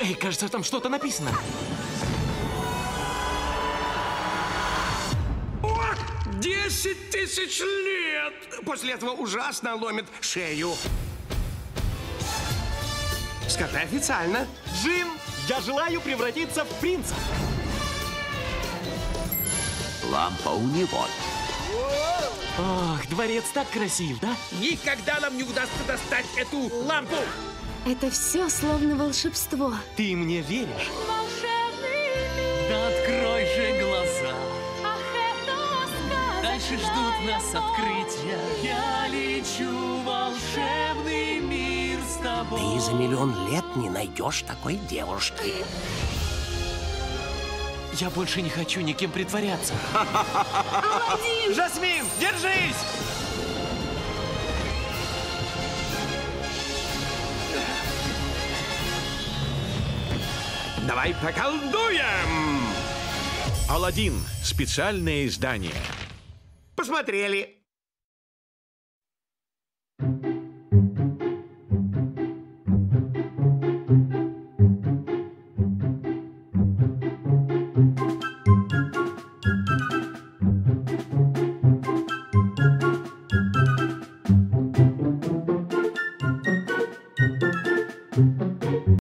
Эй, кажется, там что-то написано. О, 10 тысяч лет! После этого ужасно ломит шею. Скажи официально. Джин, я желаю превратиться в принца. Лампа у него. Ох, дворец так красив, да? Никогда нам не удастся достать эту лампу! Это все словно волшебство. Ты мне веришь? Волшебный мир, Да открой же глаза. ах, это Дальше ждут нас открытия. Я лечу в волшебный мир с тобой. Ты за миллион лет не найдешь такой девушки. Я больше не хочу никем притворяться. Жасмин, держись! Давай поколдуем! Алладин. Специальное издание. Посмотрели.